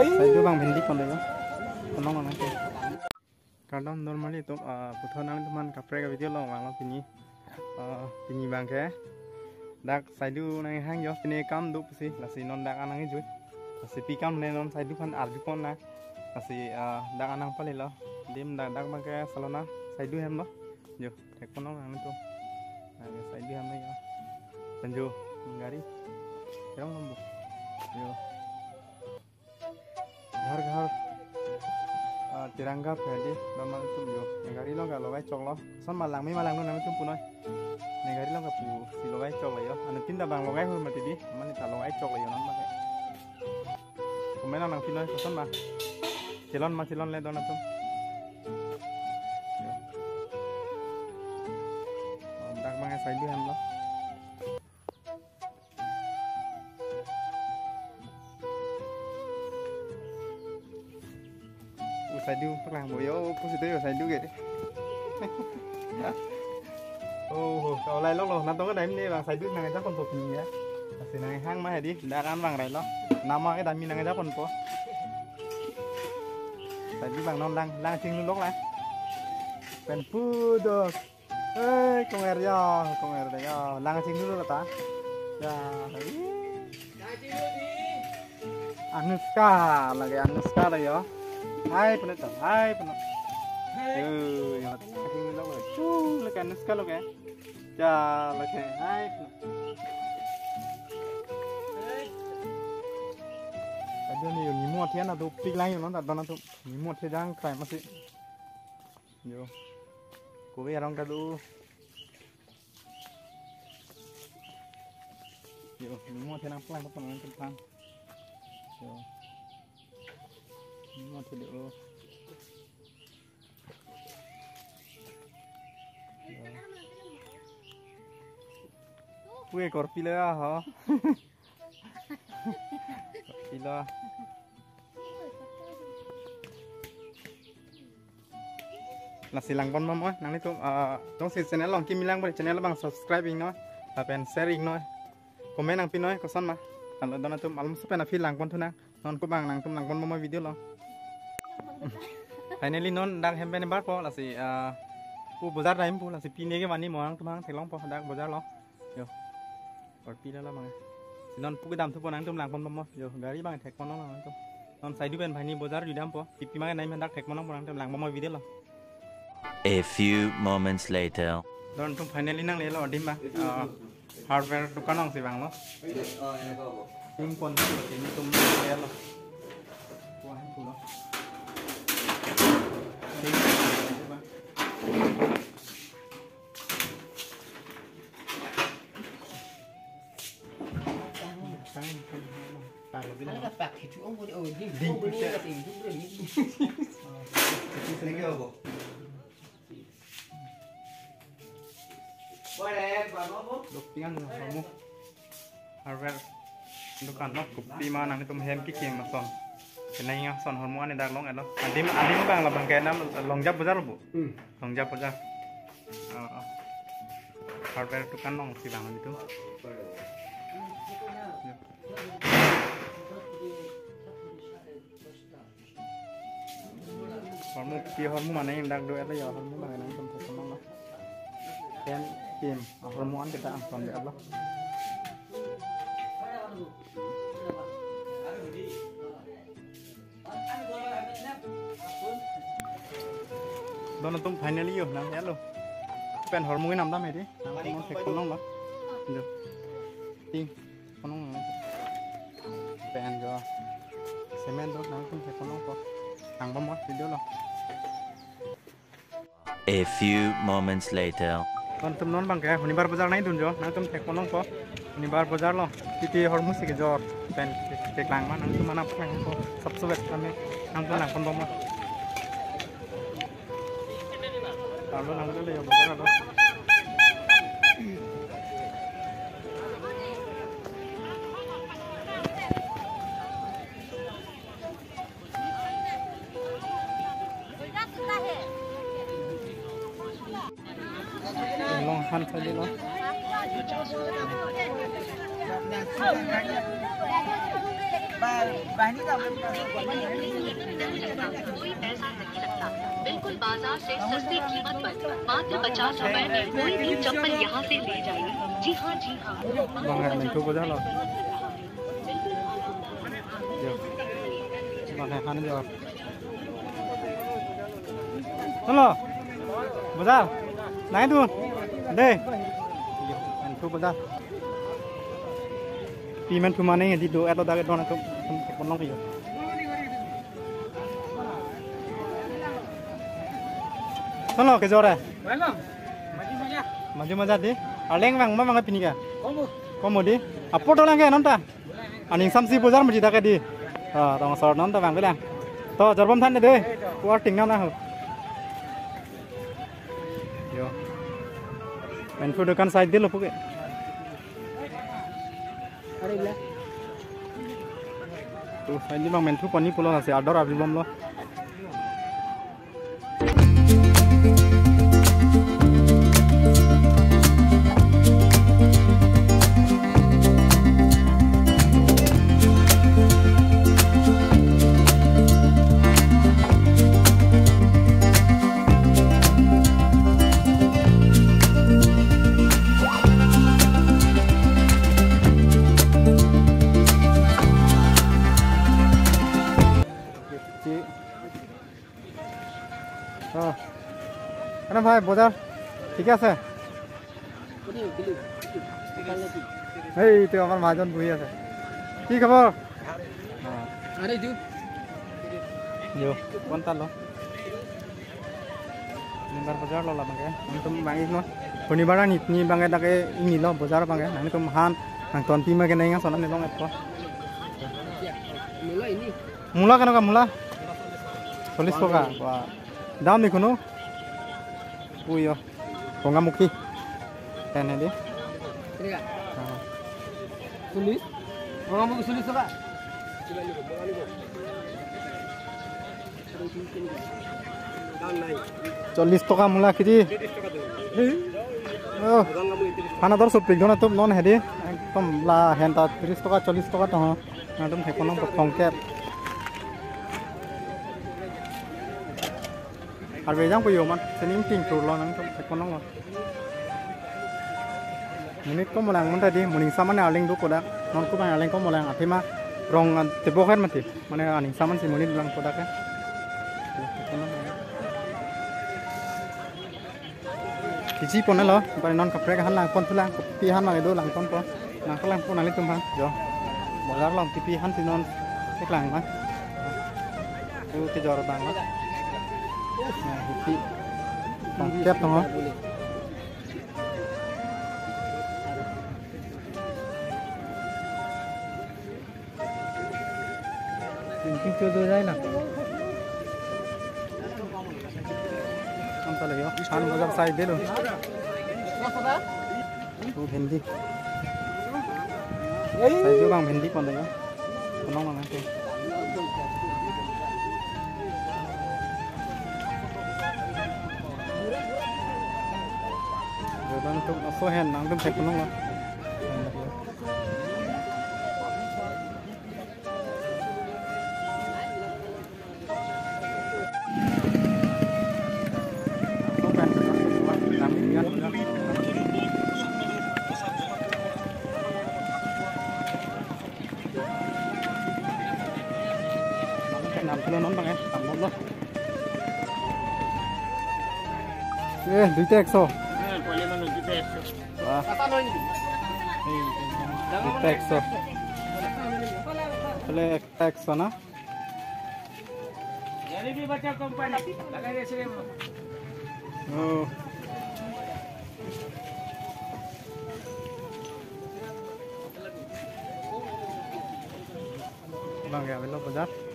Itu bendi kon lego. Tolong nang ke. Kadang normally itu putar nang teman ka video lo lo pini. Pini bang ke. Dak itu hang yo pini kam du psi lasi non dak anang ju. Lasi pi kam ne saya itu kan arju pon na. Lasi dak anang pali lo. Dim dak dak bang ke salona saya itu hem lo. Yo, tek pon nang tu. Nah, saya itu hem lo. Penju gari. Kerong lambu. Yo. tiranga phede lomang itu yo. Negari lo galo wai chok lo. Son malang mi malang no nang tum punoi negari lo ga pu si lo wai chok lo yo. Anu tinda bang lo wai hu mati di mana ta lo wai chok lo yo nang pakai kumena nang pinoi son mah. cilon ma cilon le dona tum. Dak mangai sai di han usai du pak lang boyo pusi tu usai du gitu. Oh kalau lain lo lo nanti cái đám này bang sai du nang phục gì ya. Si nang hang mah di dah kan bang lain lo. Nama cái đám nang chắc con po sai du bang non lang lang ching lu lah. Pen pudok eh kong er ya kong er ya lang ching lu lo ta. Ya Anuska lagi Anuska lah ya Hai penonton, hai penonton. Eh, ya. Tuh, kan kan. Ya, lo kan. Hai penonton. Tadi ni ni muat tiada tu pik lain non tak dona tu ni muat tiada jang kai masih. Yo. Kowe orang kadu. Yo, muat tiada plan apa non plan. Yo. Nó thì được Ui, corpila hả? Corpila. là xì lăng con mâm ơi nắng tụm trong xì channel lòng kim milang bởi channel bằng subscribing nói là pen sharing nói comment nang pin nói có son mà alum sepen là phi lăng con thôi nang. Non có nang tụm lăng mâm video lo finally non hem bên po là si à pu bazar là si mani mong tu mang long po bazar yo. Là mang non pu thu po nang tu pom pom yo gari bang tu non sai du bên bazar du po mang nang tu pom video A few moments later. Don tu finally nang lelo dim ba. Hardware dukan nang si bang lo. Tim pon tu tim tu. Itu orang boleh oh ding ding boleh ding ding boleh ding. Lagi apa? Boleh, bang apa? Dok tiang kamu. Harus. Dukan nak kopi mana kita hem kiki yang masam. Kenai yang son hormon ini dah long elo. Adi adi mah bang labang kena long jab bazar bu. Long jab bazar. Hardware dukan long si bang itu. Hormon kiki hormon mana yang dak do elo ya hormon mana yang tum long lah. Ken kim hormon kita deh Allah. ᱫᱚ ᱱᱚᱛᱚᱢ ᱯᱷᱟᱭᱱᱟᱞᱤ ᱤᱭᱟᱹ ᱦᱚᱱᱟ ᱭᱟᱞᱚ ᱯᱮᱱ ᱦᱚᱲᱢᱚ ᱜᱮ ᱱᱟᱢᱫᱟᱢ ᱦᱮᱨᱤ ᱱᱟᱢᱫᱟᱢ ᱥᱮᱠ ᱠᱚᱱᱚᱢ ᱵᱟ ᱡᱚ ᱛᱤᱱ ᱠᱚᱱᱚᱢ ᱯᱮᱱ ᱡᱚ ᱥᱮᱢᱮᱱ ᱫᱚ ᱱᱟᱢᱫᱟᱢ ᱥᱮᱠ ᱠᱚᱱᱚᱢ ᱠᱚ ᱟᱝᱵᱟᱢ ᱵᱟ ᱛᱤᱫᱚ ᱞᱚ a few moments later ᱠᱚᱱ ᱛᱩᱢ ᱱᱚᱱ ᱵᱟᱝ ᱠᱟᱭ ᱦᱩᱱᱤᱵᱟᱨ ᱵᱟᱡᱟᱨ ᱱᱟᱭ ᱫᱩᱱ ᱡᱚ ᱱᱟᱢᱫᱟᱢ ᱥᱮᱠ ᱠᱚᱱᱚᱢ ᱠᱚ ᱦᱩᱱᱤᱵᱟᱨ ᱵᱟᱡᱟᱨ ᱞᱚ ᱛᱤᱛᱤ ᱦᱚᱲᱢᱚ ᱥᱮᱠ ᱡᱚᱨ ᱯᱮᱱ ᱥᱮᱠ ᱞᱟᱝ ᱢᱟ ᱱᱟᱢᱫᱟᱢ ᱢᱟᱱᱟ ᱯᱷᱟᱝ ᱠᱚ ᱥᱚᱵᱥᱚ ᱵᱮᱥᱛᱟᱢᱮ ᱱᱟᱢᱫᱟᱢ ᱱᱟᱠᱚᱱ ᱵᱟᱢᱟ Long han tadi lo. bahani ka कोई पैसा नहीं लगता बिल्कुल बाज़ार से सस्ती कीमत मात्र पचास रुपए में कोई भी चप्पल यहाँ से ले जाइए। जी हाँ जी हाँ। चलो बजा। नहीं दून दे। बजा। पेमेंट फुमा नहीं दो ऐसा दागे दोनों तो कौन halo ke jora welcome maju maju maju maju di aleng bang mama nggak pinika kamu Komo di? Apa to lang nonta? Aning samsi bazar mesti tak di. Ah, tong sor nonta bang bilang. To jarbom than de. Kuar ting na ho. Yo. Men fu dukan side dilo puke. are bila Tu side di bang men fu pani pulo ase ador abri bom lo. Bye. নহয় বজাৰ। ঠিকে আছে? এই তেওঁ আমাৰ মাজত বহি আছে। কি খবৰ? শনিবাৰে তাকে নিল বজাৰ পাগে হান তন্তি মাগে নাই চলা নিলং এপ মূলা কেনেকুৱা মূলা? চল্লিছ টকা। দাম দেখোন nengang soalnya nelong apa? ya mula ini Mula kan ka mula? Solis ko ka, wah, daun ni kuno, uyo, konga muki, kene dia. kini ka sulis orang mau sulis ka চল্লিশ টকা อัดไปยังประโยชน์มันทีนี้มันกิ่งตูดเรานั่งแต่คนน้องเรามันนี่ก็มาแรงมันได้ดีมันหนิ่งสามันเอาเล่งดูก็ได้นอนก็มาเอาเล่งก็มาแรงอะที่มารองอัติดโบกันมันติมันเอาหนิ่งสามันสิมันนี่ลังก็ได้แค่ที่ชีปนนั่นเหรอไปนอนกับเพื่อนหันหลังคนทุลังพี่หันมาเลยดูหลังคนปอนหลังก็หลังพวกนั้นเล็กจุ่มพันเดี๋ยวบอกแล้ลองที่พี่หันที่นอนเล็กหลังไหมดูที่จอระดังไหม Hiti. Paket tengok. Mungkin kau tu dah nak. Sampai lagi. Hal macam side dulu. Apa Hindi. Saya juga bang Hindi pandai ya. Kenapa mana tu? Vâng, nó tung nó khó hẹn đang tung thạch con nó làm cho nó nón bằng em tắm bóng luôn. Ê, đứa tẹc rồi. Bi baca kompani lagay dia sini ও bang ya belok bazar